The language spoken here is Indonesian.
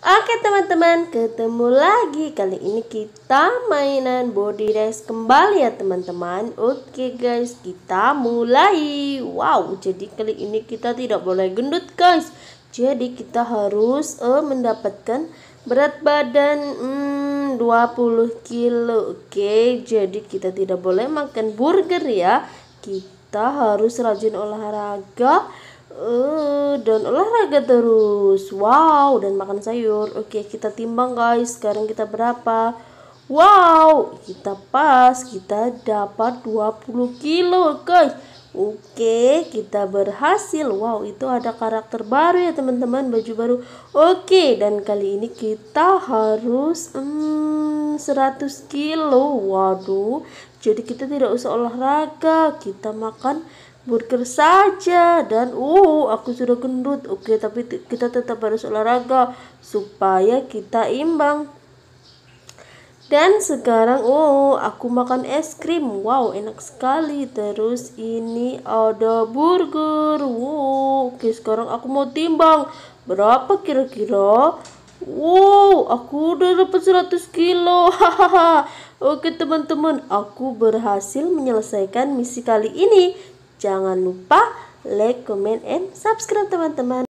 Oke teman-teman, ketemu lagi. Kali ini kita mainan body race kembali ya teman-teman. Oke guys, kita mulai. Wow, jadi kali ini kita tidak boleh gendut guys. Jadi kita harus uh, mendapatkan berat badan hmm, 20 kilo. Oke, jadi kita tidak boleh makan burger ya. Kita harus rajin olahraga uh, dan olahraga terus. Wow dan makan sayur. Oke kita timbang guys. Sekarang kita berapa? Wow kita pas. Kita dapat 20 kilo guys Oke, kita berhasil. Wow, itu ada karakter baru ya teman-teman, baju baru. Oke, dan kali ini kita harus hmm, 100 kilo. Waduh, jadi kita tidak usah olahraga, kita makan burger saja dan uh aku sudah gendut oke tapi kita tetap harus olahraga supaya kita imbang dan sekarang oh aku makan es krim wow enak sekali terus ini ada burger wow oke sekarang aku mau timbang berapa kira-kira Wow, aku udah dapat 100 kilo. Hahaha. Oke teman-teman, aku berhasil menyelesaikan misi kali ini. Jangan lupa like, comment, and subscribe teman-teman.